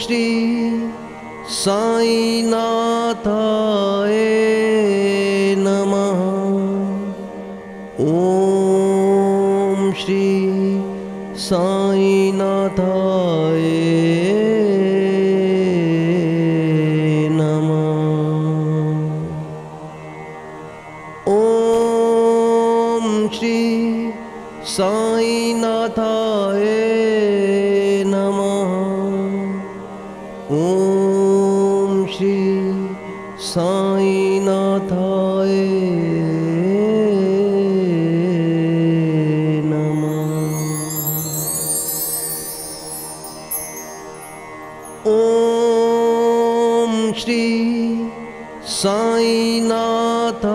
श्री साई साईनाथाय नमः। ॐ श्री साईनाथाय नमः। ॐ श्री साईनाथाय साई ना थाए ओम श्री साईनाथा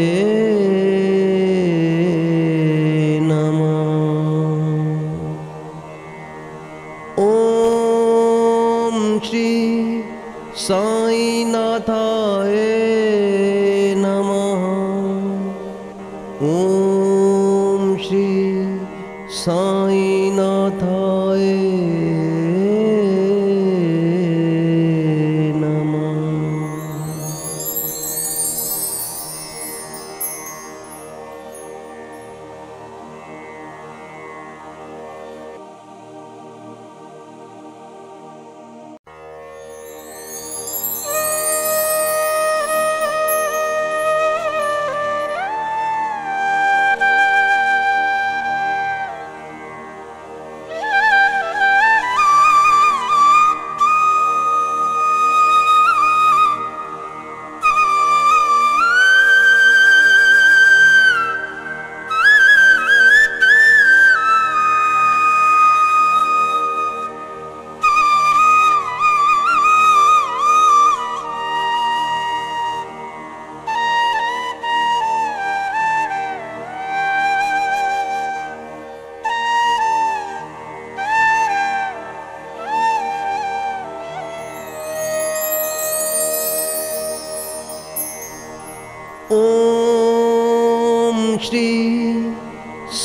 श्री साईनाथाय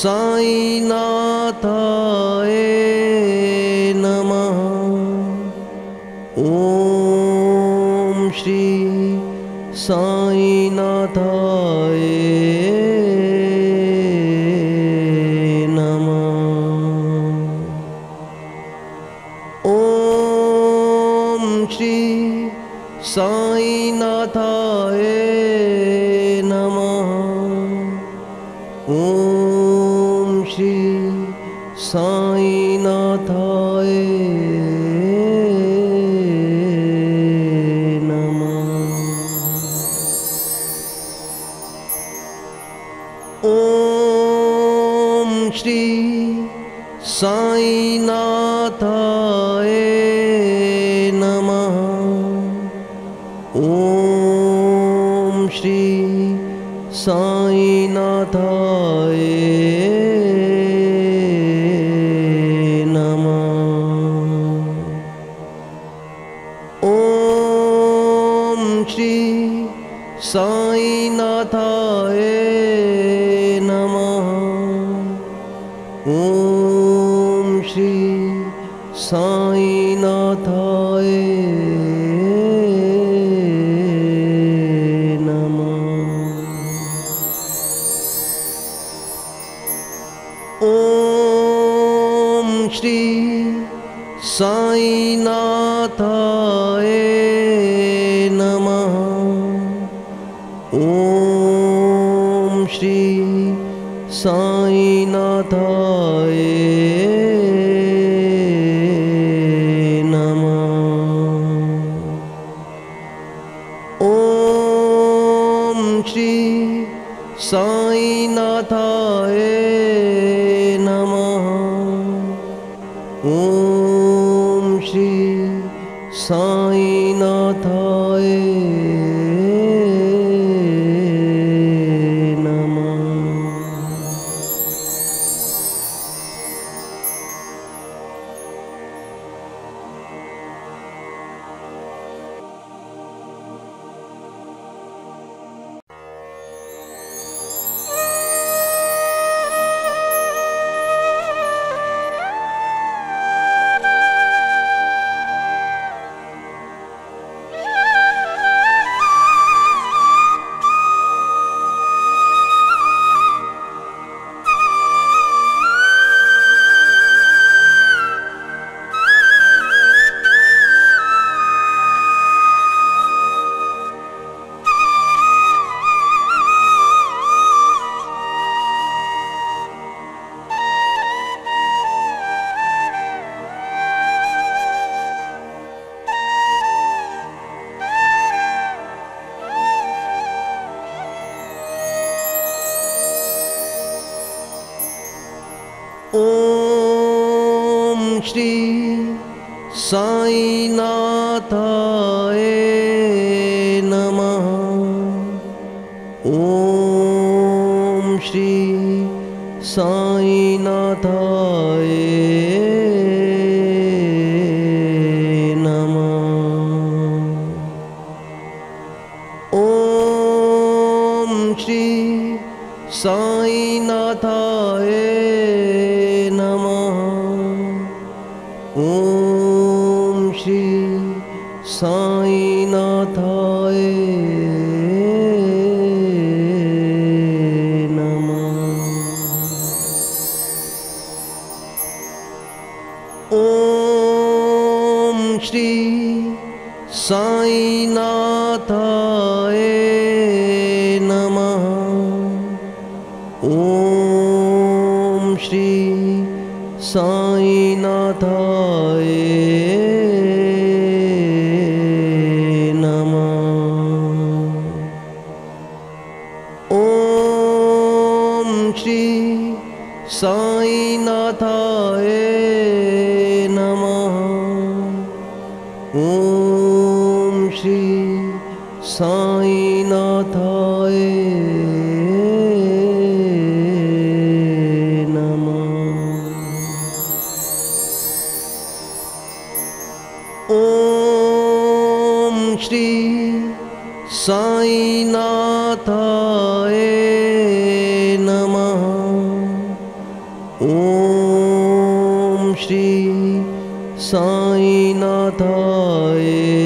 साईं नाथ साई नाथ ओम श्री साई नाथाय नमः। ओम श्री साई नाथ ॐ श्री नमः। ॐ श्री साईनाथाय नमः। ॐ श्री साई नाथाए साईनाथाय नमः। ॐ श्री साईनाथाय श्री साईनाथाय नमः। ॐ श्री साईनाथाय ॐ श्री साईनाथाय ॐ श्री साईनाथाय नमः। ॐ श्री साई नाथाए साईनाथाय नमः। ॐ श्री साईनाथाय ना था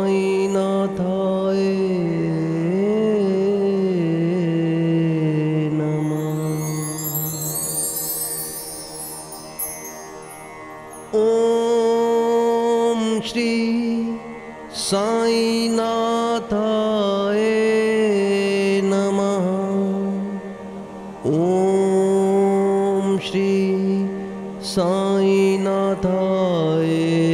કાંઈ ના થાય નમઃ ઓમ શ્રી સાંઈનાથાય નમઃ ઓમ શ્રી સાંઈનાથાય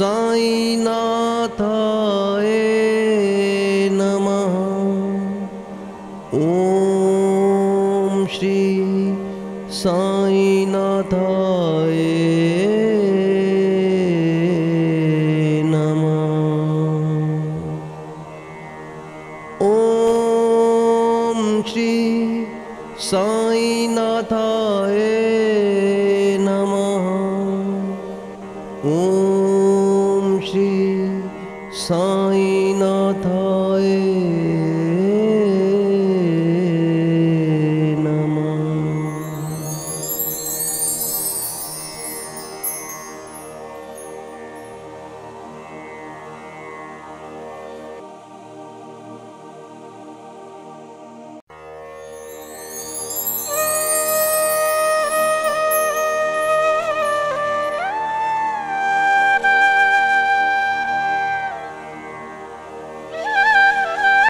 sign